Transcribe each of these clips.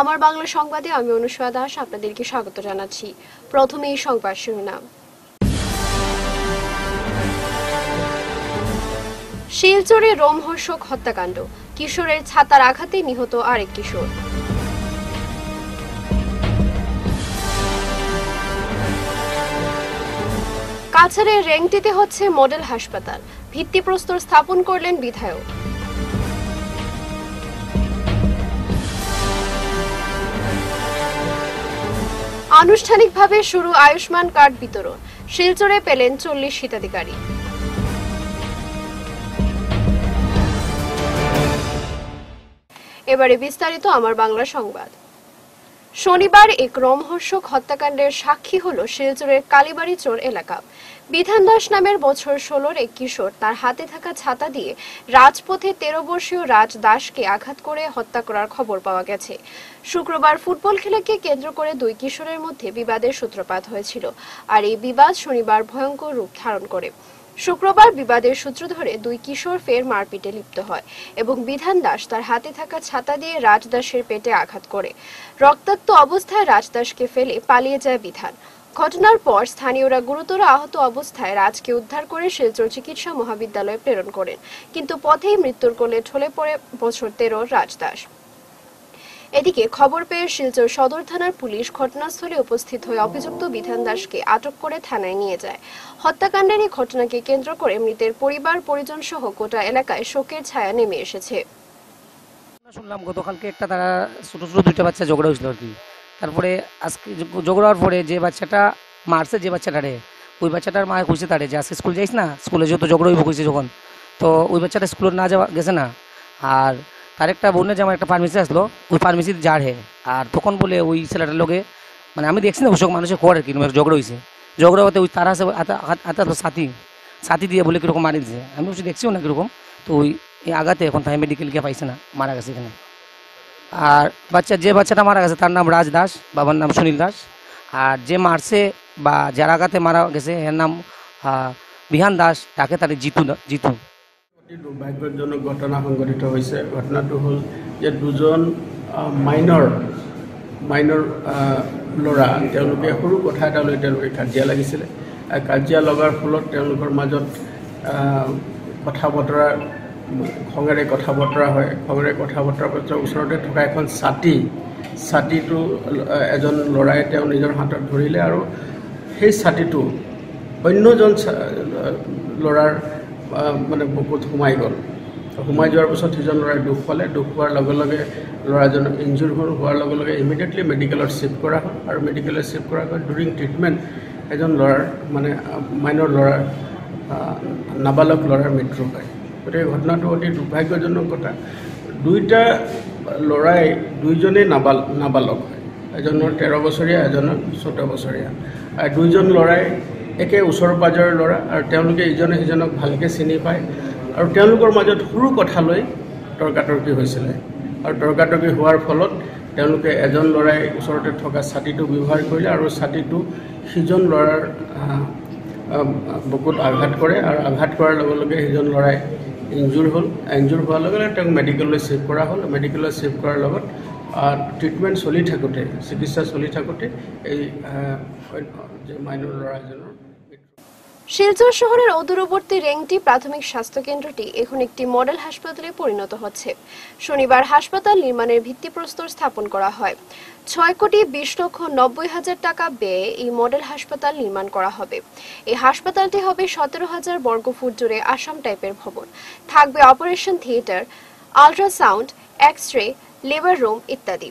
আমার বাংলা সংবাদে আমি অনুষ্কা দাস, আপনাদেরকে স্বাগত জানাচ্ছি। প্রথমে এই সংবাদ শিরোনাম। শিলচরে রোমহর্ষক হত্যাকাণ্ড। কিশোরের ছাতার আঘাতে নিহত আরেক কিশোর। কাছাড়ে রেংটিতে হচ্ছে মডেল হাসপাতাল। ভিত্তিপ্রস্তর স্থাপন করলেন বিধায়ক। আনুষ্ঠানিকভাবে শুরু আয়ুষ্মান কার্ড বিতরণ। শিলচরে পেলেন চল্লিশ হিতাধিকারী। এবারে বিস্তারিত আমার বাংলা সংবাদ। শনিবার এক রমহর্ষক হত্যাকাণ্ডের সাক্ষী হল শিলচরের কালীবাড়িচোর এলাকা। বিধান দাস নামের বছর ষোলোর এক কিশোর তার হাতে থাকা ছাতা দিয়ে রাজপথে তেরো বর্ষীয় রাজ দাসকে আঘাত করে হত্যা করার খবর পাওয়া গেছে। শুক্রবার ফুটবল খেলাকে কেন্দ্র করে দুই কিশোরের মধ্যে বিবাদের সূত্রপাত হয়েছিল, আর এই বিবাদ শনিবার ভয়ঙ্কর রূপ ধারণ করে। শুক্রবার বিবাদের সূত্র ধরে দুই কিশোর ফের মারপিটে লিপ্ত হয় এবং বিধান দাস তার হাতে থাকা ছাতা দিয়ে রাজদাসের পেটে আঘাত করে। রক্তাক্ত অবস্থায় রাজদাসকে ফেলে পালিয়ে যায় বিধান। ঘটনার পর স্থানীয়রা গুরুতর আহত অবস্থায় রাজকে উদ্ধার করে শিলচর চিকিৎসা মহাবিদ্যালয়ে প্রেরণ করেন। কিন্তু পথেই মৃত্যুর কোলে ঠলে পড়ে বছর তেরো রাজদাস। এদিকে খবর পেয়ে শিলচর সদর থানার পুলিশ ঘটনাস্থলে উপস্থিত হয়ে অভিযুক্ত বিধান দাসকে আটক করে থানায় নিয়ে যায়। হত্যাকাণ্ডের এই ঘটনাকে কেন্দ্র করে মৃতের পরিবার পরিজন সহ গোটা এলাকায় শোকের ছায়া নেমে এসেছে। শুনলাম, গতকালকে একটা তারা ছোটো ছোটো দুইটা বাচ্চা ঝগড়া হয়েছিল আর কি। তারপরে আজকে ঝগ- ঝগড়া হওয়ার পরে যে বাচ্চাটা মারছে, যে বাচ্চাটারে ওই বাচ্চাটার মা কইছে তারে, যে আজকে স্কুল যাইস না? স্কুলে যেহেতু ঝগড়া হইব যখন, তো ওই বাচ্চাটা স্কুলে না যাওয়া গেছে না। আর তার একটা বোনের যে আমার একটা ফার্মেসি আসলো, ওই ফার্মেসির জার হে। আর তখন বলে ওই ছেলেটার লোকে মানে আমি দেখছি না ওসব মানুষের আর কি মানে ঝগড়া হয়েছে ঝগড়া হতে ওই তারা আছে আতা সাথী। সাথী দিয়ে বলে কীরকম মারি দিয়েছে আমি অবশ্যই দেখছিও না কীরকম তো ওই আগাতে এখন তাই মেডিকেল গিয়ে পাইছে না, মারা গেছে এখানে। আর বাচ্চা, যে বাচ্চাটা মারা গেছে, তার নাম রাজ দাস, বাবার নাম সুনীল দাস। আর যে মারছে বা যার আঘাতে মারা গেছে, এর নাম বিহান দাস, তাকে তার জিতু জিতু। অতি দুৰ্ভাগ্যজনক ঘটনা সংঘটিত হৈছে। ঘটনাটো হ'ল যে দুজন মাইনৰ মাইনৰ ল'ৰা তেওঁলোকে সৰু কথা এটা লৈ তেওঁলোকে কাজিয়া লাগিছিলে। কাজিয়া লগাৰ ফলত তেওঁলোকৰ মাজত কথা বতৰা খঙেৰে কথা বতৰা হয়। খঙেৰে কথা বতৰা পাছত ওচৰতে থকা এখন ছাতি ছাতিটো এজন ল'ৰাই তেওঁ নিজৰ হাতত ধৰিলে আৰু সেই ছাতিটো অন্যজন ল'ৰাৰ মানে বুকুত সোমাই গ'ল। সোমাই যোৱাৰ পিছত সিজন ল'ৰাই দুখ পালে। দুখ পোৱাৰ লগে লগে ল'ৰাজন ইনজুৰ হ'ল। হোৱাৰ লগে লগে ইমিডিয়েটলি মেডিকেলত শ্বিফ্ট কৰা হ'ল। আৰু মেডিকেলত শ্বিফ্ট কৰাৰ পিছত ডুৰিং ট্ৰিটমেণ্ট এজন ল'ৰাৰ মানে মাইনৰ ল'ৰাৰ নাবালক ল'ৰাৰ মৃত্যু হয়। গতিকে ঘটনাটো অতি দুৰ্ভাগ্যজনক কথা। দুইটা ল'ৰাই দুইজনেই নাবাল নাবালক এজনৰ তেৰ বছৰীয়া এজনৰ চৈধ্য বছৰীয়া। আৰু দুইজন ল'ৰাই একে ওচৰ পাজৰৰ ল'ৰা আৰু তেওঁলোকে ইজনে সিজনক ভালকৈ চিনি পায় আৰু তেওঁলোকৰ মাজত সৰু কথা লৈ তৰ্কাতৰ্কি হৈছিলে। আৰু তৰ্কাতৰ্কি হোৱাৰ ফলত তেওঁলোকে এজন ল'ৰাই ওচৰতে থকা ছাতিটো ব্যৱহাৰ কৰিলে আৰু ছাতিটো সিজন ল'ৰাৰ বুকুত আঘাত কৰে আৰু আঘাত কৰাৰ লগে লগে সিজন ল'ৰাই ইনজুৰ হ'ল। ইনজুৰ হোৱাৰ লগে লগে তেওঁক মেডিকেললৈ শ্বিফ্ট কৰা হ'ল। মেডিকেললৈ শ্বিফ্ট কৰাৰ লগত ট্ৰিটমেণ্ট চলি থাকোঁতে চিকিৎসা চলি থাকোঁতে এই মাইনৰ ল'ৰা এজনৰ শিলচর শহরের অদূরবর্তী রেংটি প্রাথমিক স্বাস্থ্য কেন্দ্রটি এখন একটি মডেল হাসপাতালে পরিণত হচ্ছে। শনিবার হাসপাতাল নির্মাণের ভিত্তিপ্রস্তর স্থাপন করা হয়। ছয় কোটি বিশ লক্ষ নব্বই হাজার টাকা ব্যয়ে এই মডেল হাসপাতাল নির্মাণ করা হবে। এই হাসপাতালটি হবে সতেরো হাজার বর্গফুট জুড়ে আসাম টাইপের ভবন। থাকবে operation theatre, ultrasound X ray labour room ইত্যাদি।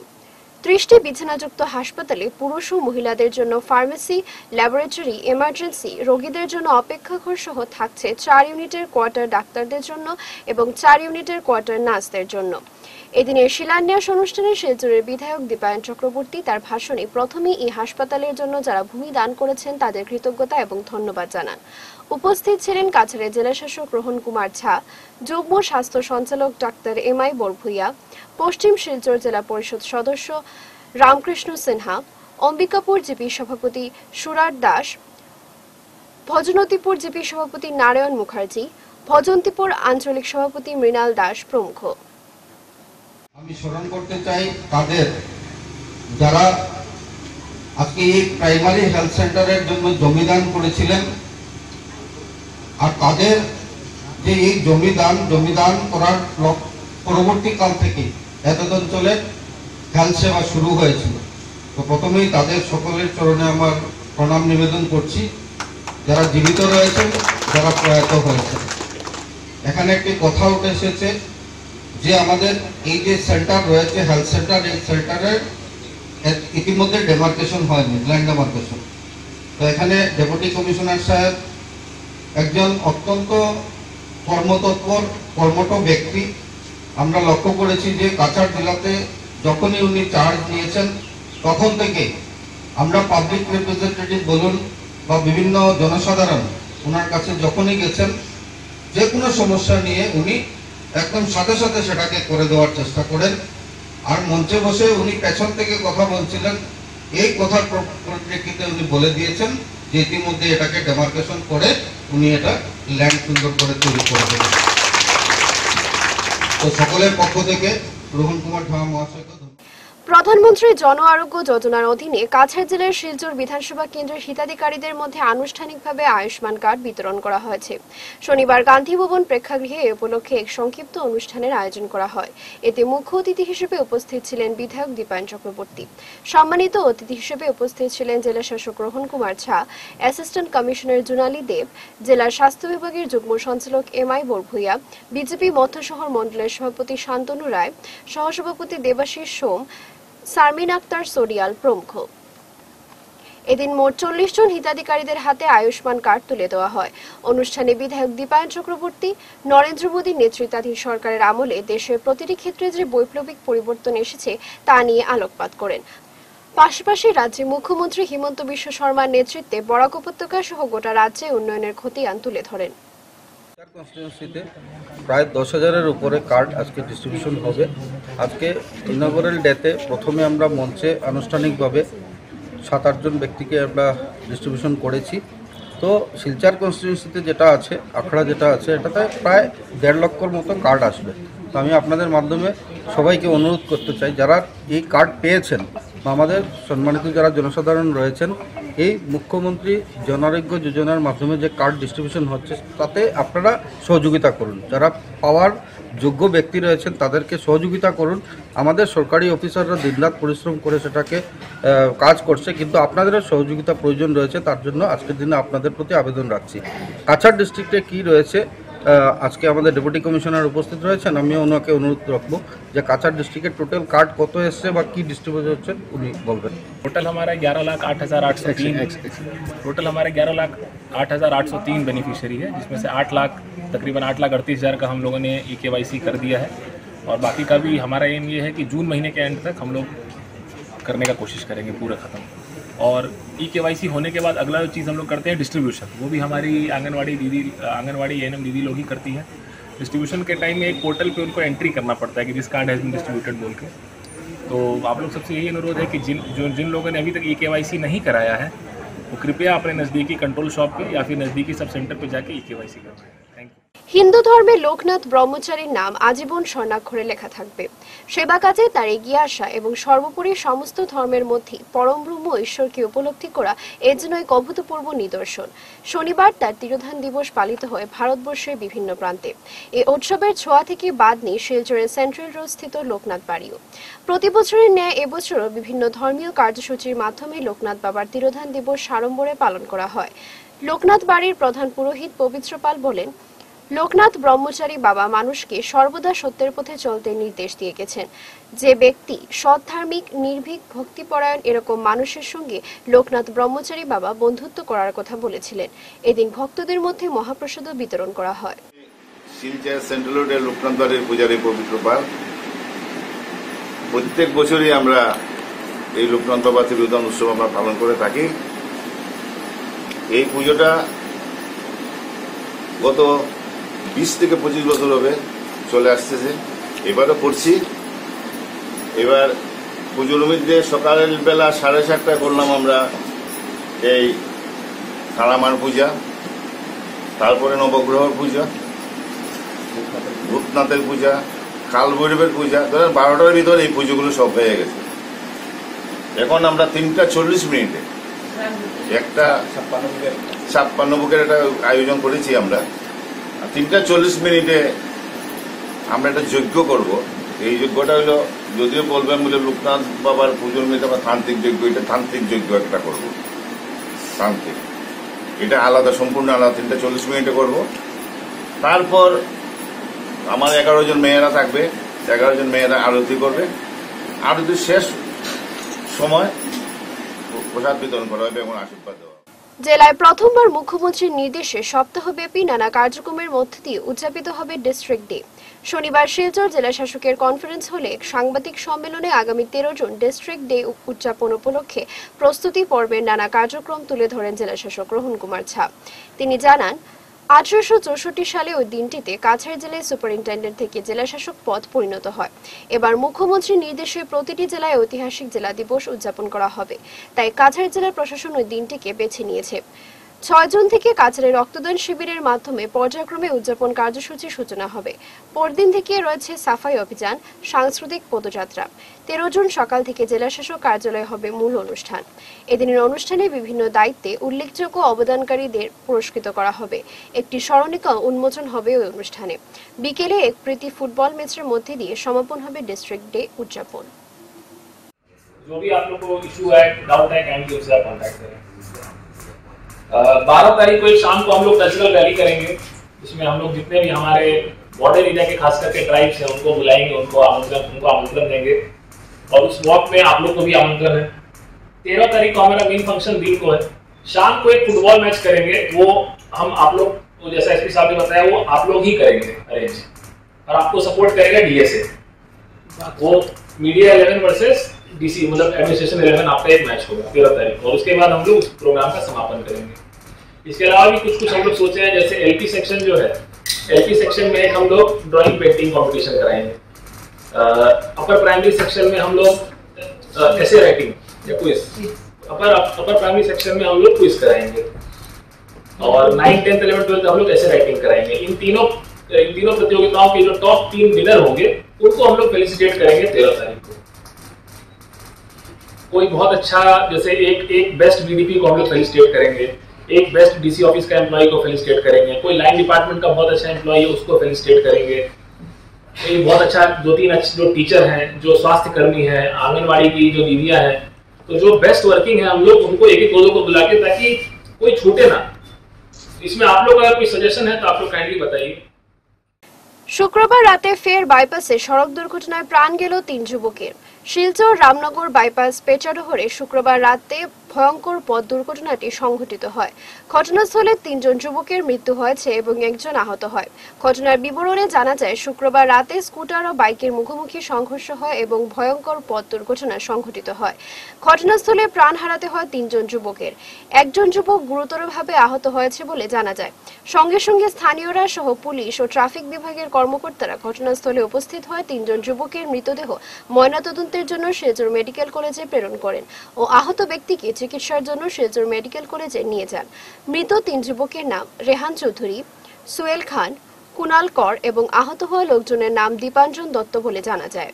ত্রিশটি বিছানাযুক্ত হাসপাতালে পুরুষ ও মহিলাদের জন্য ফার্মেসি, ল্যাবরেটরি, এমার্জেন্সি, রোগীদের জন্য অপেক্ষাঘর সহ থাকছে চার ইউনিটের কোয়ার্টার ডাক্তারদের জন্য এবং চার ইউনিটের কোয়ার্টার নার্সদের জন্য। এদিনের শিলান্যাস অনুষ্ঠানে শিলচরের বিধায়ক দীপায়ন চক্রবর্তী তার ভাষণে প্রথমেই এই হাসপাতালের জন্য যারা ভূমি দান করেছেন তাদের কৃতজ্ঞতা এবং ধন্যবাদ জানান। উপস্থিত ছিলেন কাছাড়ের জেলাশাসক রোহন কুমার ঝা, যুগ্ম স্বাস্থ্য সঞ্চালক ডাক্তার এম আই বরভুইয়া পশ্চিম শিলচর জেলা পরিষদ সদস্য রামকৃষ্ণ সিনহা, অম্বিকাপুর জিপি সভাপতি সুরাট দাস, ভজনতিপুর জিপি সভাপতি নারায়ণ মুখার্জি, ভজন্তিপুর আঞ্চলিক সভাপতি মৃণাল দাস প্রমুখ। আমি স্মরণ করতে চাই তাদের যারা আজকে এই প্রাইমারি হেলথ সেন্টারের জন্য জমিদান করেছিলেন আর তাদের যে এই জমিদান জমিদান করার পরবর্তীকাল থেকে এতদ অঞ্চলে হেলথ সেবা শুরু হয়েছিল। তো প্রথমেই তাদের সকলের চরণে আমার প্রণাম নিবেদন করছি। যারা জীবিত রয়েছেন, যারা প্রয়াত হয়েছেন। এখানে একটি কথা উঠে এসেছে যে আমাদের এই যে সেন্টার রয়েছে, হেলথ সেন্টার, এই সেন্টারের ইতিমধ্যে ডেমার্কেশন হয়নি ল্যান্ড ডেমার্কেশন তো এখানে ডেপুটি কমিশনার সাহেব একজন অত্যন্ত কর্মতৎপর, কর্মঠ ব্যক্তি আমরা লক্ষ্য করেছি যে কাছাড় জেলাতে যখনই উনি চার্জ নিয়েছেন, তখন থেকে আমরা পাবলিক রিপ্রেজেন্টেটিভ বলুন বা বিভিন্ন জনসাধারণ ওনার কাছে যখনই গেছেন, যে কোনো সমস্যা নিয়ে উনি একদম সাথে সাথে সেটাকে করে দেওয়ার চেষ্টা করেন। আর মঞ্চে বসে উনি পেছন থেকে কথা বলছিলেন। এই কথার প্র- পরিপ্রেক্ষিতে উনি বলে দিয়েছেন যে ইতিমধ্যে এটাকে ডেমার্কেশন করে উনি এটা ল্যান্ড সুন্দর করে তৈরি করে দেবেন তো সকলের পক্ষ থেকে রোহন কুমার ঢাকা মহাশয়কে প্রধানমন্ত্রী জন আরোগ্য যোজনার অধীনে কাছাড় জেলার শিলচর বিধানসভা কেন্দ্রের হিতাধিকারীদের মধ্যে আনুষ্ঠানিকভাবে আয়ুষ্মান কার্ড বিতরণ করা হয়েছে। শনিবার গান্ধী ভবন প্রেক্ষাগৃহে এ উপলক্ষে এক সংক্ষিপ্ত অনুষ্ঠানের আয়োজন করা হয়। এতে মুখ্য অতিথি হিসেবে উপস্থিত ছিলেন বিধায়ক দীপায়ন চক্রবর্তী। সম্মানিত অতিথি হিসেবে উপস্থিত ছিলেন জেলা শাসক রোহন কুমার ঝা, অ্যাসিস্ট্যান্ট কমিশনার জুনালী দেব জেলার স্বাস্থ্য বিভাগের যুগ্ম সঞ্চালক এম আই বরভুইয়া, বিজেপি মধ্য শহর মণ্ডলের সভাপতি শান্তনু রায়, সহসভাপতি দেবাশিস সোম সারমিন আক্তার সোডিয়াল প্রমুখ। এদিন মোট চল্লিশ জন হিতাধিকারীদের হাতে আয়ুষ্মান কার্ড তুলে দেওয়া হয়। অনুষ্ঠানে বিধায়ক দীপায়ন চক্রবর্তী, নরেন্দ্র মোদীর নেতৃত্বাধীন সরকারের আমলে দেশের প্রতিটি ক্ষেত্রে যে বৈপ্লবিক পরিবর্তন এসেছে, তা নিয়ে আলোকপাত করেন। পাশাপাশি রাজ্যে মুখ্যমন্ত্রী হিমন্ত বিশ্ব শর্মার নেতৃত্বে বরাক উপত্যকা সহ গোটা রাজ্যে উন্নয়নের খতিয়ান তুলে ধরেন। চার কনস্টিটিউন্সিতে প্রায় দশ হাজারের উপরে কার্ড আজকে ডিস্ট্রিবিউশন হবে। আজকে ইনগোরাল ডেতে প্রথমে আমরা মঞ্চে আনুষ্ঠানিকভাবে সাত আটজন ব্যক্তিকে আমরা ডিস্ট্রিবিউশন করেছি। তো শিলচার কনস্টিটিউন্সিতে যেটা আছে, আখড়া যেটা আছে, এটাতে প্রায় দেড় লক্ষর মতো কার্ড আসবে। তো আমি আপনাদের মাধ্যমে সবাইকে অনুরোধ করতে চাই, যারা এই কার্ড পেয়েছেন বা আমাদের সম্মানিত যারা জনসাধারণ রয়েছেন এই মুখ্যমন্ত্রী জনারোগ্য যোজনার মাধ্যমে যে কার্ড ডিস্ট্রিবিউশন হচ্ছে, তাতে আপনারা সহযোগিতা করুন। যারা পাওয়ার যোগ্য ব্যক্তি রয়েছেন, তাদেরকে সহযোগিতা করুন। আমাদের সরকারি অফিসাররা দিনরাত পরিশ্রম করে সেটাকে কাজ করছে, কিন্তু আপনাদেরও সহযোগিতা প্রয়োজন রয়েছে, তার জন্য আজকের দিনে আপনাদের প্রতি আবেদন রাখছি। কাছাড় ডিস্ট্রিক্টে কি রয়েছে আজকে আমাদের ডেপুটি কমিশনার উপস্থিত রয়েছেন আমি ওনাকে অনুরোধ রাখবো যে কাছাড় ডিস্ট্রিক্টের টোটাল কার্ড কত এসছে বা কি ডিস্ট্রিবিউট হচ্ছে উনি বলবেন टोटल हमारा ग्यारह लाख आठ हज़ार आठ सौ तीन टोटल हमारे ग्यारह लाख आठ हज़ार आठ सौ तीन बेनिफिशियरी है जिसमें से आठ लाख तकरीबन आठ लाख अड़तीस हज़ार का हम लोगों ने ई के वाई सी कर दिया है और बाकी का भी हमारा एम ये है कि जून महीने के एंड तक हम लोग करने का कोशिश करेंगे पूरा ख़त्म और ई के वाई सी होने के बाद अगला जो चीज़ हम लोग करते हैं डिस्ट्रीब्यूशन वो भी हमारी आंगनवाड़ी दीदी, आंगनवाड़ी एम दीदी लोग ही करती हैं। डिस्ट्रीब्यूशन के टाइम में एक पोर्टल पे उनको एंट्री करना पड़ता है कि this card has been distributed बोल के। तो आप लोग सबसे यही अनुरोध है कि जिन, जो, जिन लोगों ने अभी तक ई के नहीं कराया है, वो कृपया अपने नज़दीकी कंट्रोल शॉप पे या फिर नज़दीकी सब सेंटर पे जाके ई के करवाएँ হিন্দু ধর্মে লোকনাথ ব্রহ্মচারীর নাম আজীবন স্বর্ণাক্ষরে লেখা থাকবে। সেবা কাজে তার এগিয়ে আসা এবং সর্বোপরি সমস্ত ধর্মের মধ্যে পরম ব্রহ্ম ঈশ্বরকে উপলব্ধি করা এর জন্য এক অভূতপূর্ব নিদর্শন। শনিবার তার তিরোধান দিবস পালিত হয় ভারতবর্ষের বিভিন্ন প্রান্তে। এই উৎসবের ছোঁয়া থেকে বাদ নেই শিলচরের সেন্ট্রাল রোড স্থিত লোকনাথ বাড়িও। প্রতি বছরের ন্যায় এবছরও বিভিন্ন ধর্মীয় কার্যসূচির মাধ্যমে লোকনাথ বাবার তিরোধান দিবস সাড়ম্বরে পালন করা হয়। লোকনাথ বাড়ির প্রধান পুরোহিত পবিত্র পাল বলেন লোকনাথ ব্রহ্মচারী বাবা মানুষকে সর্বদা সত্যের পথে চলতে নির্দেশ দিয়ে গেছেন। যে ব্যক্তি সৎ ধার্মিক নির্ভীক, ভক্তিপরায়ণ এরকম মানুষের সঙ্গে লোকনাথ ব্রহ্মচারী বাবা বন্ধুত্ব করার কথা বলেছিলেন। এদিন ভক্তদের মধ্যে মহাপ্রসাদও বিতরণ করা হয়। সেন্ট্রাল পবিত্র প্রত্যেক বছরই আমরা এই লোকনাথবাবা তিরুদান উৎসব আমরা পালন করে থাকি। এই পুজোটা গত বিশ থেকে পঁচিশ বছর হবে, চলে আসতেছে। এবারও করছি এবার পুজোর মধ্যে সকালের বেলা সাড়ে সাতটায় করলাম আমরা এই কালামার পূজা, তারপরে নবগ্রহর পূজা ভূতনাথের পূজা কাল ভৈরবের পূজা। ধরেন বারোটার ভিতরে এই পুজোগুলো সব হয়ে গেছে। এখন আমরা তিনটা চল্লিশ মিনিটে। একটা ছাপ্পান্ন বুকের একটা আয়োজন করেছি আমরা। তিনটা চল্লিশ মিনিটে আমরা একটা যজ্ঞ করব। এই যজ্ঞটা হলো, যদিও বলবেন বলে লোকনাথ বাবার পুজোর মেয়েটা বা তান্ত্রিক যজ্ঞ, এটা তান্ত্রিক যজ্ঞ একটা করব। তান্ত্রিক। এটা আলাদা, সম্পূর্ণ আলাদা, তিনটা চল্লিশ মিনিটে করব। তারপর আমার এগারো জন মেয়েরা থাকবে, এগারো জন মেয়েরা আরতি করবে। আরতির শেষ সময় প্রসাদ বিতরণ করা হবে এবং আশীর্বাদ জেলায় প্রথমবার মুখ্যমন্ত্রীর নির্দেশে সপ্তাহব্যাপী নানা কার্যক্রমের মধ্য দিয়ে উদযাপিত হবে ডিস্ট্রিক্ট ডে। শনিবার শিলচর জেলা শাসকের কনফারেন্স হলে সাংবাদিক সম্মেলনে আগামী তেরো জন ডিস্ট্রিক্ট ডে উদযাপন উপলক্ষে প্রস্তুতি পর্বের নানা কার্যক্রম তুলে ধরেন জেলা শাসক রোহন কুমার ঝা। তিনি জানান আঠারোশো চৌষট্টি সালে ওই দিনটিতে কাছাড় জেলায় সুপারিনটেন্ডেন্ট থেকে জেলাশাসক পদ পরিণত হয়। এবার মুখ্যমন্ত্রীর নির্দেশে প্রতিটি জেলায় ঐতিহাসিক জেলা দিবস উদযাপন করা হবে। তাই কাছাড় জেলার প্রশাসন ওই দিনটিকে বেছে নিয়েছে। ছয় জুন থেকে কাছাড়ে রক্তদান শিবিরের মাধ্যমে পর্যায়ক্রমে উদযাপন কার্যসূচির সূচনা হবে পরদিন থেকে রয়েছে সাফাই অভিযান সাংস্কৃতিক পদযাত্রা তেরো জুন সকাল থেকে জেলাশাসক কার্যালয়ে হবে মূল অনুষ্ঠান এদিনের অনুষ্ঠানে বিভিন্ন দায়িত্বে উল্লেখযোগ্য অবদানকারীদের পুরস্কৃত করা হবে একটি স্মরণিকা উন্মোচন হবে ওই অনুষ্ঠানে বিকেলে এক প্রীতি ফুটবল ম্যাচের মধ্যে দিয়ে সমাপন হবে ডিস্ট্রিক্ট ডে উদযাপন जो भी आप लोग को इशू है डाउट है काइंडली उससे आप कॉन्टैक्ट करें बारह तारीख को एक शाम को हम लोग कल्चरल रैली करेंगे, जिसमें हम लोग जितने भी हमारे बॉर्डर एरिया के खास करके ट्राइब्स हैं, उनको बुलाएँगे, उनको आमंत्रण उनको आमंत्रण देंगे। और उस वॉक में आप लोग को भी आमंत्रण है। तेरह तारीख को हमारा मेन फ़ंक्शन दिन को है। शाम को एक फुटबॉल मैच करेंगे, वो हम आप लोग वो जैसा एसपी साहब ने बताया, वो आप लोग ही करेंगे अरेंज और आपको सपोर्ट करेगा डीएसए वो मीडिया 11 वर्सेस डीसी मतलब एडमिनिस्ट्रेशन 11 आपका एक मैच होगा तेरह तारीख और उसके बाद हम लोग उस प्रोग्राम का समापन करेंगे। इसके अलावा भी कुछ कुछ हम लोग सोचे हैं, जैसे एलपी सेक्शन जो है एलपी सेक्शन में हम लोग ड्राइंग पेंटिंग कंपटीशन कराएँगे। अपर प्राइमरी सेक्शन में हम लोग ऐसे राइटिंग या quiz upper upper primary section में हम लोग क्विज कराएँगे। और नाइन टेंथ इलेवन ट्वेल्थ हम लोग ऐसे राइटिंग कराएँगे। इन तीनों इन तीनों प्रतियोगिताओं के जो टॉप तीन विनर होंगे, उनको हम लोग फेलिसिटेट करेंगे तेरह तारीख को। कोई बहुत अच्छा जैसे एक एक बेस्ट बीडीपी को हम लोग फेलिसिटेट करेंगे एक बेस्ट डीसी ऑफिस का एम्प्लॉय को फेलिसिटेट करेंगे कोई लाइन डिपार्टमेंट का बहुत अच्छा एम्प्लॉय है उसको फेलिसिटेट करेंगे एक बहुत अच्छा दो तीन अच्छे जो टीचर हैं जो स्वास्थ्य कर्मी हैं आंगनबाड़ी की जो दीदियां हैं तो जो बेस्ट वर्किंग है हम लोग उनको एक एक दो दो को बुला के ताकि कोई छूटे ना इसमें आप लोग अगर कोई सजेशन है तो आप लोग काइंडली बताइए শুক্রবার রাতে ফের বাইপাসে সড়ক দুর্ঘটনায় প্রাণ গেল তিন যুবকের শিলচর রামনগর বাইপাস পেচাডোহরে শুক্রবার রাতে ভয়ঙ্কর পথ দুর্ঘটনাটি সংঘটিত হয়। ঘটনাস্থলে তিনজন যুবকের মৃত্যু হয়েছে এবং একজন আহত হয়। ঘটনার বিবরণে জানা যায়, শুক্রবার রাতে স্কুটার ও বাইকের মুখোমুখি সংঘর্ষ হয় এবং ভয়ঙ্কর পথ দুর্ঘটনা সংঘটিত হয়। ঘটনাস্থলে প্রাণ হারাতে হয় তিনজন যুবকের। একজন যুবক গুরুতরভাবে আহত হয়েছে বলে জানা যায়। সঙ্গে সঙ্গে স্থানীয়রা সহ পুলিশ ও ট্রাফিক বিভাগের কর্মকর্তারা ঘটনাস্থলে উপস্থিত হয় তিনজন যুবকের মৃতদেহ ময়নাতদন্তের জন্য শিলচর মেডিকেল কলেজে প্রেরণ করেন ও আহত ব্যক্তিকে চিকিৎসার জন্য শিলচর মেডিকেল কলেজে নিয়ে যান। মৃত তিন যুবকের নাম রেহান চৌধুরী সুয়েল খান, কুনাল কর এবং আহত হওয়া লোকজনের নাম দীপাঞ্জন দত্ত বলে জানা যায়।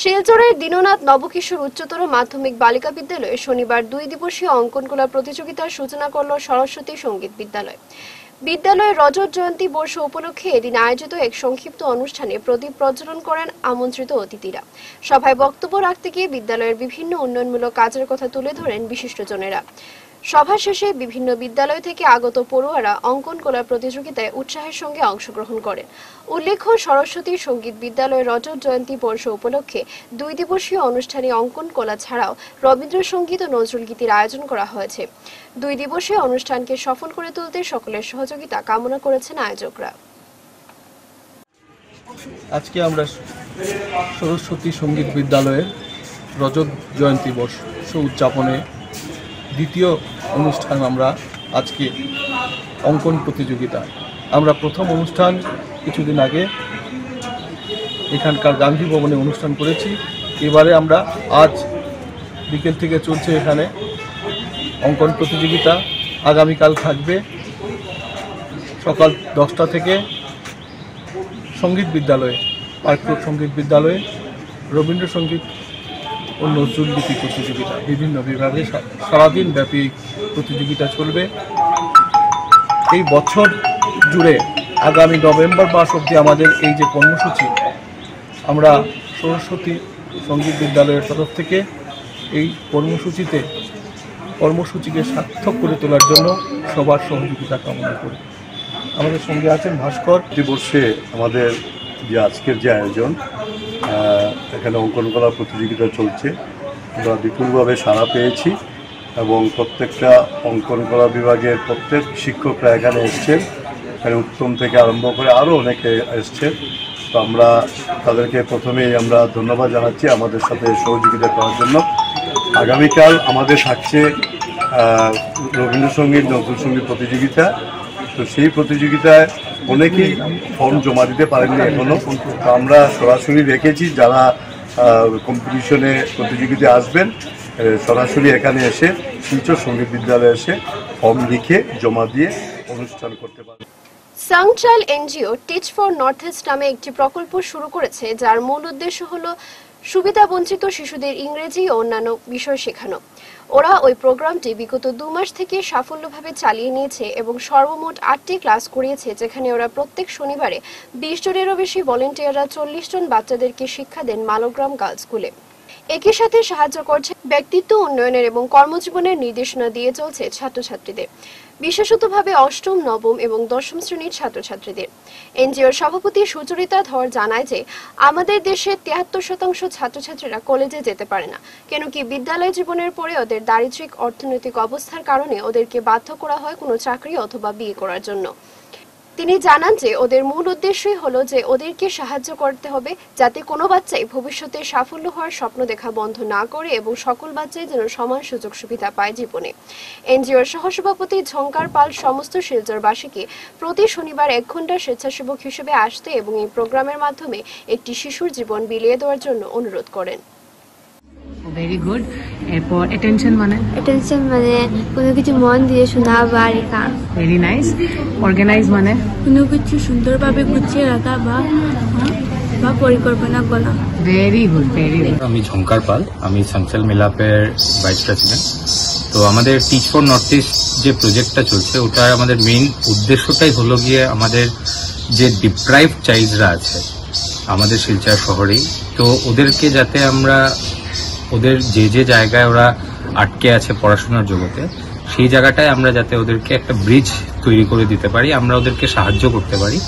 শিলচরের দীননাথ নবকিশোর উচ্চতর মাধ্যমিক বালিকা বিদ্যালয়ে শনিবার দুই দিবসীয় অঙ্কনকলা প্রতিযোগিতার সূচনা করল সরস্বতী সংগীত বিদ্যালয়। বিদ্যালয়ের রজত জয়ন্তী বর্ষ উপলক্ষে এদিন আয়োজিত এক সংক্ষিপ্ত অনুষ্ঠানে প্রদীপ প্রজ্বলন করেন আমন্ত্রিত অতিথিরা। সভায় বক্তব্য রাখতে গিয়ে বিদ্যালয়ের বিভিন্ন উন্নয়নমূলক কাজের কথা তুলে ধরেন বিশিষ্টজনেরা। সভা শেষে বিভিন্ন বিদ্যালয় থেকে আগত পড়ুয়ারা অঙ্কন কলা প্রতিযোগিতায় উৎসাহের সঙ্গে অংশগ্রহণ করেন উল্লেখ্য, সরস্বতী সংগীত বিদ্যালয়ের রজত জয়ন্তী বর্ষ উপলক্ষে দুই দিবসীয় অনুষ্ঠানে অঙ্কন কলা ছাড়াও রবীন্দ্রসঙ্গীত ও নজরুল গীতির আয়োজন করা হয়েছে। দুই দিবসীয় অনুষ্ঠানকে সফল করে তুলতে সকলের সহযোগিতা কামনা করেছেন আয়োজকরা। আজকে আমরা সরস্বতী সংগীত বিদ্যালয়ের রজত জয়ন্তী বর্ষ উদযাপনে দ্বিতীয় অনুষ্ঠান আমরা আজকে অঙ্কন প্রতিযোগিতা। আমরা প্রথম অনুষ্ঠান কিছুদিন আগে এখানকার গান্ধী ভবনে অনুষ্ঠান করেছি। এবারে আমরা আজ বিকেল থেকে চলছে এখানে অঙ্কন প্রতিযোগিতা। আগামীকাল থাকবে সকাল দশটা থেকে সংগীত বিদ্যালয়ে পার্ক সংগীত বিদ্যালয়ে, রবীন্দ্রসঙ্গীত ও নজরুল গীতি প্রতিযোগিতা, বিভিন্ন বিভাগে সারাদিন ব্যাপী প্রতিযোগিতা চলবে। এই বছর জুড়ে আগামী নভেম্বর মাস অবধি আমাদের এই যে কর্মসূচি, আমরা সরস্বতী সংগীত বিদ্যালয়ের তরফ থেকে এই কর্মসূচিতে, কর্মসূচিকে সার্থক করে তোলার জন্য সবার সহযোগিতা কামনা করি। আমাদের সঙ্গে আছেন ভাস্কর। দিবসে আমাদের যে আজকের যে আয়োজন এখানে অঙ্কন কলা প্রতিযোগিতা চলছে। আমরা বিপুলভাবে সাড়া পেয়েছি এবং প্রত্যেকটা অঙ্কন কলা বিভাগের প্রত্যেক শিক্ষকরা এখানে এসছেন। এখানে উত্তম থেকে আরম্ভ করে আরও অনেকে এসছেন। তো আমরা তাদেরকে প্রথমেই আমরা ধন্যবাদ জানাচ্ছি আমাদের সাথে সহযোগিতা করার জন্য। আগামীকাল আমাদের থাকছে রবীন্দ্রসঙ্গীত নজরুল সংগীত প্রতিযোগিতা। তো সেই প্রতিযোগিতায় অনেকেই ফর্ম জমা দিতে পারেননি এখনও। তো আমরা সরাসরি রেখেছি যারা কম্পিটিশনে প্রতিযোগিতায় আসবেন সরাসরি এখানে এসে শিলচর সংগীত বিদ্যালয়ে এসে ফর্ম লিখে জমা দিয়ে অনুষ্ঠান করতে পারবেন। সাংচাইল NGO teach for North East নামে একটি প্রকল্প শুরু করেছে, যার মূল উদ্দেশ্য হল সুবিধাবঞ্চিত শিশুদের ইংরেজি ও অন্যান্য বিষয় শেখানো। ওরা ওই প্রোগ্রামটি বিগত দু মাস থেকে সাফল্যভাবে চালিয়ে নিয়েছে এবং সর্বমোট আটটি ক্লাস করিয়েছে, যেখানে ওরা প্রত্যেক শনিবারে বিশ জনেরও বেশি ভলেন্টিয়াররা চল্লিশ জন বাচ্চাদেরকে শিক্ষা দেন মালোগ্রাম গার্লস স্কুলে। একই সাথে সাহায্য করছে ব্যক্তিত্ব উন্নয়নের এবং কর্মজীবনের নির্দেশনা দিয়ে চলছে ছাত্রছাত্রীদের। বিশেষতভাবে অষ্টম, নবম এবং দশম শ্রেণির ছাত্রছাত্রীদের। এনজিওর সভাপতি সুচরিতা ধর জানায় যে, আমাদের দেশে তিয়াত্তর শতাংশ ছাত্রছাত্রীরা কলেজে যেতে পারে না কেন কি বিদ্যালয় জীবনের পরে ওদের দারিদ্রিক অর্থনৈতিক অবস্থার কারণে ওদেরকে বাধ্য করা হয় কোনো চাকরি অথবা বিয়ে করার জন্য। তিনি জানান যে ওদের মূল উদ্দেশ্যই হলো যে ওদেরকে সাহায্য করতে হবে যাতে কোনো বাচ্চাই ভবিষ্যতে সাফল্য হওয়ার স্বপ্ন দেখা বন্ধ না করে এবং সকল বাচ্চাই যেন সমান সুযোগ সুবিধা পায় জীবনে। এনজিওর সহসভাপতি ঝঙ্কার পাল সমস্ত শিলচরবাসীকে প্রতি শনিবার এক ঘণ্টা স্বেচ্ছাসেবক হিসেবে আসতে এবং এই প্রোগ্রামের মাধ্যমে একটি শিশুর জীবন বিলিয়ে দেওয়ার জন্য অনুরোধ করেন। ভেরি গুড এরপর অ্যাটেনশন মানে? অ্যাটেনশন মানে কোনো কিছু মন দিয়ে শোনা বা লেখা। ভেরি নাইস অর্গানাইজ মানে? কোনো কিছু সুন্দরভাবে গুছিয়ে রাখা বা বা পরিকল্পনা করা। ভেরি গুড ভেরি গুড আমি ঝঙ্কার পাল আমি সাংচাল মিলাপের ভাইস প্রেসিডেন্ট তো আমাদের টিচ ফর নর্থ ইস্ট যে প্রজেক্টটা চলছে ওটার আমাদের মেইন উদ্দেশ্যটাই হলো গিয়ে আমাদের যে ডিপ্রাইভ চাইল্ডরা আছে আমাদের শিলচর শহরেই তো ওদেরকে যাতে আমরা ওদের যে যে জায়গায় ওরা আটকে আছে পড়াশোনার জগতে, সেই জায়গাটায় আমরা যাতে ওদেরকে একটা ব্রিজ তৈরি করে দিতে পারি, আমরা ওদেরকে সাহায্য করতে পারি।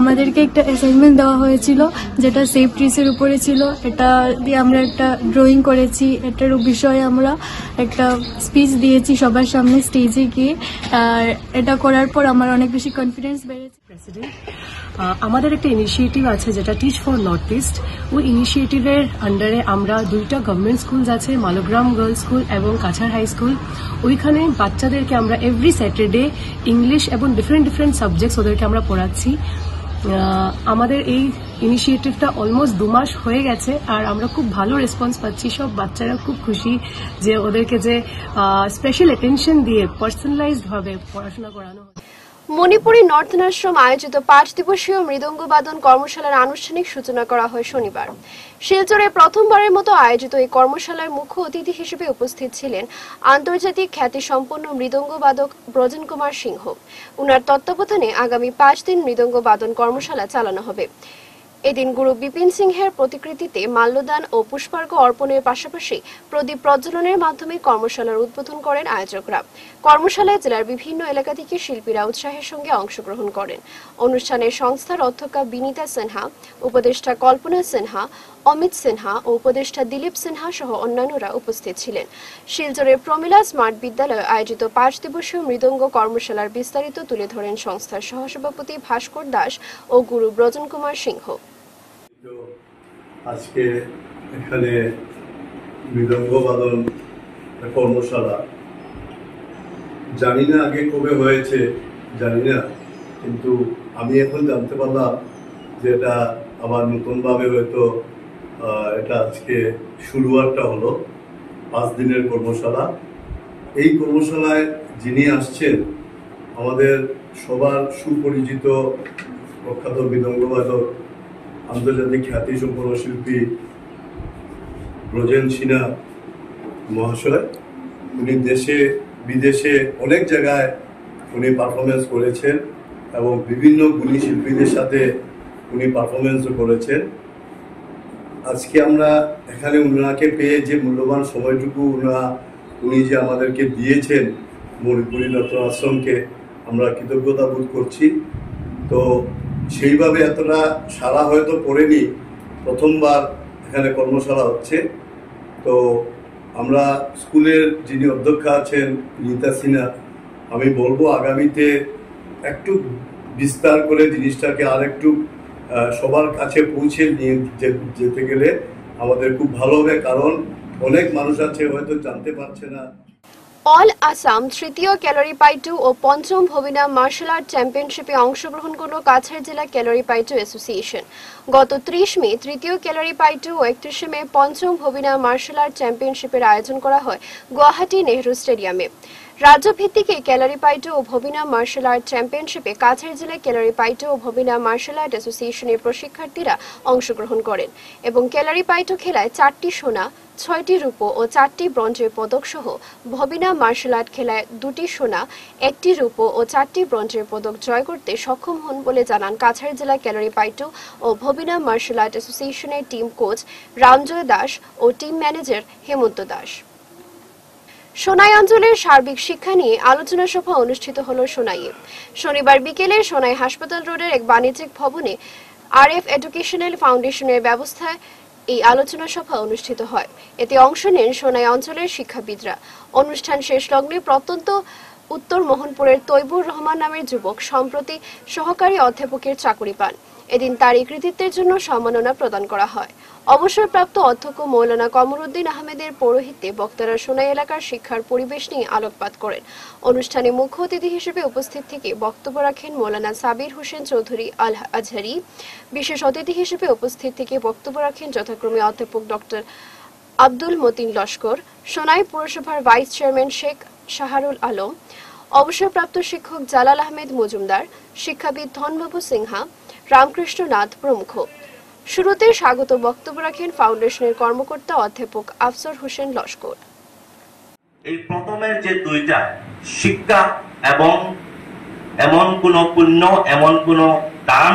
আমাদেরকে একটা অ্যাসাইনমেন্ট দেওয়া হয়েছিল, যেটা সেফ ট্রিসের উপরে ছিল। এটা দিয়ে আমরা একটা ড্রয়িং করেছি। এটার বিষয়ে আমরা একটা স্পিচ দিয়েছি সবার সামনে স্টেজে গিয়ে। আর এটা করার পর আমার অনেক বেশি কনফিডেন্স বেড়েছে। প্রেসিডেন্ট আমাদের একটা ইনিশিয়েটিভ আছে যেটা টিচ ফর নর্থ ইস্ট ওই ইনিশিয়েটিভের আন্ডারে আমরা দুইটা গভর্নমেন্ট স্কুল আছে মালোগ্রাম গার্লস স্কুল এবং কাছাড় হাই স্কুল ওইখানে বাচ্চাদেরকে আমরা এভরি স্যাটারডে ইংলিশ এবং ডিফারেন্ট ডিফারেন্ট সাবজেক্টস ওদেরকে আমরা পড়াচ্ছি। আমাদের এই ইনিশিয়েটিভটা অলমোস্ট দু মাস হয়ে গেছে আর আমরা খুব ভালো রেসপন্স পাচ্ছি। সব বাচ্চারা খুব খুশি যে ওদেরকে যে স্পেশাল অ্যাটেনশন দিয়ে পার্সোনালাইজড ভাবে পড়াশোনা করানো হচ্ছে। মণিপুরী নর্থন আশ্রম আয়োজিত পাঁচ দিবসীয় মৃদঙ্গ বাদন কর্মশালার আনুষ্ঠানিক সূচনা করা হয় শনিবার। শিলচরে প্রথমবারের মতো আয়োজিত এই কর্মশালার মুখ্য অতিথি হিসেবে উপস্থিত ছিলেন আন্তর্জাতিক খ্যাতি সম্পন্ন মৃদঙ্গ বাদক ব্রজন কুমার সিংহ। উনার তত্ত্বাবধানে আগামী পাঁচ দিন মৃদঙ্গ বাদন কর্মশালা চালানো হবে। এদিন গুরু বিপিন সিংহের প্রতিকৃতিতে মাল্যদান ও পুষ্পার্ঘ অর্পণের পাশাপাশি প্রদীপ প্রজ্বলনের মাধ্যমে কর্মশালার উদ্বোধন করেন আয়োজকরা। কর্মশালায় জেলার বিভিন্ন এলাকা থেকে শিল্পীরা উৎসাহের সঙ্গে অংশগ্রহণ করেন। অনুষ্ঠানে সংস্থার অধ্যক্ষা বিনীতা সিনহা, উপদেষ্টা কল্পনা সিনহা অমিত সিনহা ও উপদেষ্টা দিলীপ সিনহা সহ অন্যান্যরা উপস্থিত ছিলেন। শিলচরের প্রমিলা স্মার্ট বিদ্যালয়ে আয়োজিত পাঁচ দিবসীয় মৃদঙ্গ কর্মশালার বিস্তারিত তুলে ধরেন সংস্থার সহসভাপতি ভাস্কর দাস ও গুরু ব্রজন কুমার সিংহ। আজকে এখানে মৃদঙ্গ বাদন কর্মশালা। জানি না আগে কবে হয়েছে, জানি না। কিন্তু আমি এখন জানতে পারলাম যে এটা আবার নতুনভাবে হয়তো এটা আজকে শুরু একটা হলো, পাঁচ দিনের কর্মশালা। এই কর্মশালায় যিনি আসছেন, আমাদের সবার সুপরিচিত প্রখ্যাত মৃদঙ্গবাদক আন্তর্জাতিক খ্যাতি সম্পন্ন শিল্পী ব্রজেন সিনহা মহাশয়। উনি দেশে, বিদেশে অনেক জায়গায় উনি পারফরমেন্স করেছেন এবং বিভিন্ন গুণী শিল্পীদের সাথে উনি পারফরমেন্সও করেছেন। আজকে আমরা এখানে উনাকে পেয়ে যে মূল্যবান সময়টুকু উনা, উনি যে আমাদেরকে দিয়েছেন মণিপুরী দত্ত আশ্রমকে, আমরা কৃতজ্ঞতা বোধ করছি। তো সেইভাবে এতটা সারা হয়তো পড়েনি, প্রথমবার এখানে কর্মশালা হচ্ছে। তো আমরা স্কুলের যিনি অধ্যক্ষা আছেন রীতা সিনহা, আমি বলব আগামীতে একটু বিস্তার করে জিনিসটাকে আর একটু সবার কাছে পৌঁছে নিয়ে যেতে গেলে আমাদের খুব ভালো হবে, কারণ অনেক মানুষ আছে হয়তো জানতে পারছে না। অল আসাম তৃতীয় ক্যালোরি পাইটু ও পঞ্চম ভবিনা মার্শাল আর্ট চ্যাম্পিয়নশিপে অংশগ্রহণ করল কাছাড় জেলা ক্যালোরি পাইটু অ্যাসোসিয়েশন। গত ত্রিশ মে তৃতীয় ক্যালোরি পাইটু ও একত্রিশে মে পঞ্চম ভবিনা মার্শাল আর্ট চ্যাম্পিয়নশিপের আয়োজন করা হয় গুয়াহাটি নেহরু স্টেডিয়ামে। রাজ্যভিত্তিক এই ক্যালারি পাইটো ও ভবিনা মার্শাল আর্ট চ্যাম্পিয়নশিপে কাছাড় জেলায় ক্যালারি পাইটো ও ভবিনা মার্শাল আর্ট অ্যাসোসিয়েশনের প্রশিক্ষার্থীরা অংশগ্রহণ করেন এবং ক্যালারি পাইটো খেলায় চারটি সোনা, ছয়টি রূপো ও চারটি ব্রঞ্জের পদক সহ ভবিনা মার্শাল আর্ট খেলায় দুটি সোনা, একটি রূপো ও চারটি ব্রঞ্জের পদক জয় করতে সক্ষম হন বলে জানান কাছাড় জেলা ক্যালারি পাইটো ও ভবিনা মার্শাল আর্ট অ্যাসোসিয়েশনের টিম কোচ রামজয় দাস ও টিম ম্যানেজার হেমন্ত দাস। সোনাই অঞ্চলের সার্বিক শিক্ষা নিয়ে আলোচনা সভা অনুষ্ঠিত হল সোনাইয়ে। শনিবার বিকেলে সোনাই হাসপাতাল রোডের এক বাণিজ্যিক ভবনে আর এফ এডুকেশনাল ফাউন্ডেশনের ব্যবস্থায় এই আলোচনা সভা অনুষ্ঠিত হয়। এতে অংশ নেন সোনাই অঞ্চলের শিক্ষাবিদরা। অনুষ্ঠান শেষ লগ্নে প্রত্যন্ত উত্তর মোহনপুরের তৈবুর রহমান নামের যুবক সম্প্রতি সহকারী অধ্যাপকের চাকরি পান। এদিন তার এই কৃতিত্বের জন্য সম্মাননা প্রদান করা হয়। অবসরপ্রাপ্ত অধ্যক্ষ মৌলানা কমরুদ্দিন আহমেদের পৌরোহিত্যে বক্তারা সোনাই এলাকার শিক্ষার পরিবেশ নিয়ে আলোকপাত করেন। অনুষ্ঠানে মুখ্য অতিথি হিসেবে উপস্থিত থেকে বক্তব্য রাখেন মৌলানা সাবির হোসেন চৌধুরী আল আজহারি। বিশেষ অতিথি হিসেবে উপস্থিত থেকে বক্তব্য রাখেন যথাক্রমে অধ্যাপক ডক্টর আব্দুল মতিন লস্কর, সোনাই পৌরসভার ভাইস চেয়ারম্যান শেখ শাহারুল আলম, অবসরপ্রাপ্ত শিক্ষক জালাল আহমেদ মজুমদার, শিক্ষাবিদ ধনবাবু সিনহা রামকৃষ্ণ নাথ প্রমুখ। শুরুতে স্বাগত বক্তব্য রাখেন ফাউন্ডেশনের কর্মকর্তা অধ্যাপক আফসর হোসেন লস্কর। এই প্রথমের যে দুইটা, শিক্ষা এবং এমন কোন পুণ্য, এমন কোন দান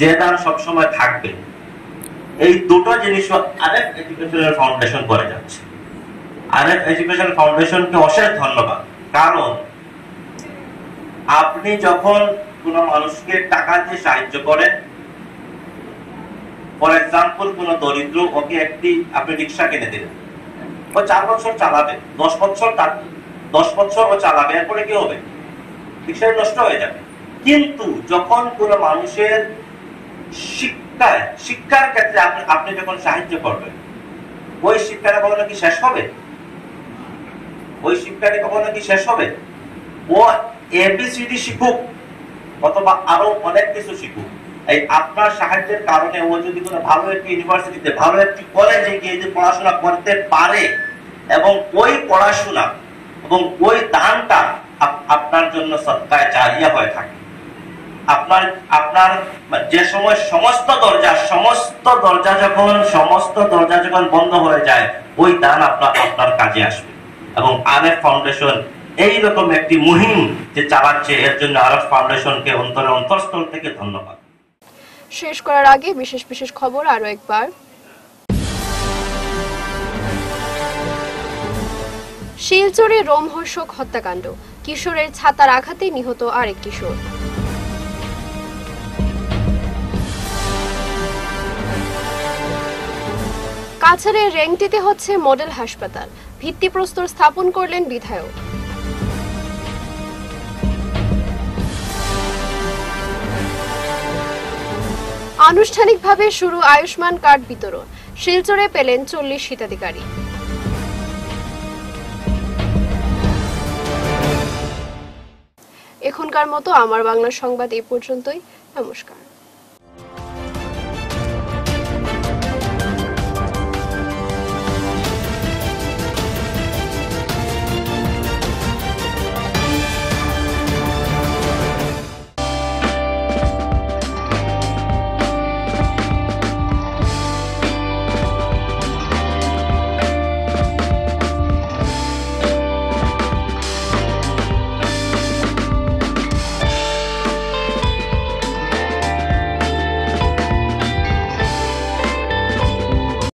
যে দান সবসময় থাকবে, এই দুটো জিনিস আরেক এডুকেশনাল ফাউন্ডেশন করে যাচ্ছে। আরেক এডুকেশন ফাউন্ডেশনকে অশেষ ধন্যবাদ। কারণ আপনি যখন কোন মানুষকে টাকা দিয়ে সাহায্য করেন ফর এক্সাম্পল কোন দরিদ্র ওকে একটি, আপনি রিক্সা কিনে দিলেন। ও চার বছর চালাবে, দশ বছর তার, দশ বছর ও চালাবে, এরপরে কি হবে? রিক্সায় নষ্ট হয়ে যাবে। কিন্তু যখন কোন মানুষের শিক্ষায়, শিক্ষার ক্ষেত্রে আপনি আপনি যখন সাহায্য করবেন, ওই শিক্ষাটা কখনো কি শেষ হবে? ওই শিক্ষাটা কখনো কি শেষ হবে? ও এবিসিডি শিখুক, অথবা আরও অনেক কিছু শিখুক। এই আপনার সাহায্যের কারণে ও যদি কোনো ভালো একটি ইউনিভার্সিটিতে ভালো একটি কলেজে গিয়ে যদি পড়াশোনা করতে পারে এবং ওই পড়াশোনা এবং ওই দানটা আপনার জন্য সৎকায় জারিয়া হয়ে থাকে। আপনার আপনার যে সময় সমস্ত দরজা সমস্ত দরজা যখন, সমস্ত দরজা যখন বন্ধ হয়ে যায়, ওই দান আপনার আপনার কাজে আসবে। এবং আরএফ ফাউন্ডেশন এইরকম একটি মুহিম যে চালাচ্ছে, এর জন্য আরএফ ফাউন্ডেশনকে অন্তরে অন্তরস্থল থেকে ধন্যবাদ। শেষ করার আগে বিশেষ বিশেষ খবর আরও একবার। শিলচরে রোমহর্ষক হত্যাকাণ্ড। কিশোরের ছাতার আঘাতে নিহত আরেক কিশোর। কাছাড়ের রেংটিতে হচ্ছে মডেল হাসপাতাল। ভিত্তিপ্রস্তর স্থাপন করলেন বিধায়ক। আনুষ্ঠানিকভাবে শুরু আয়ুষ্মান কার্ড বিতরণ। শিলচরে পেলেন চল্লিশ হিতাধিকারী। এখনকার মতো আমার বাংলা সংবাদ এই পর্যন্তই। নমস্কার।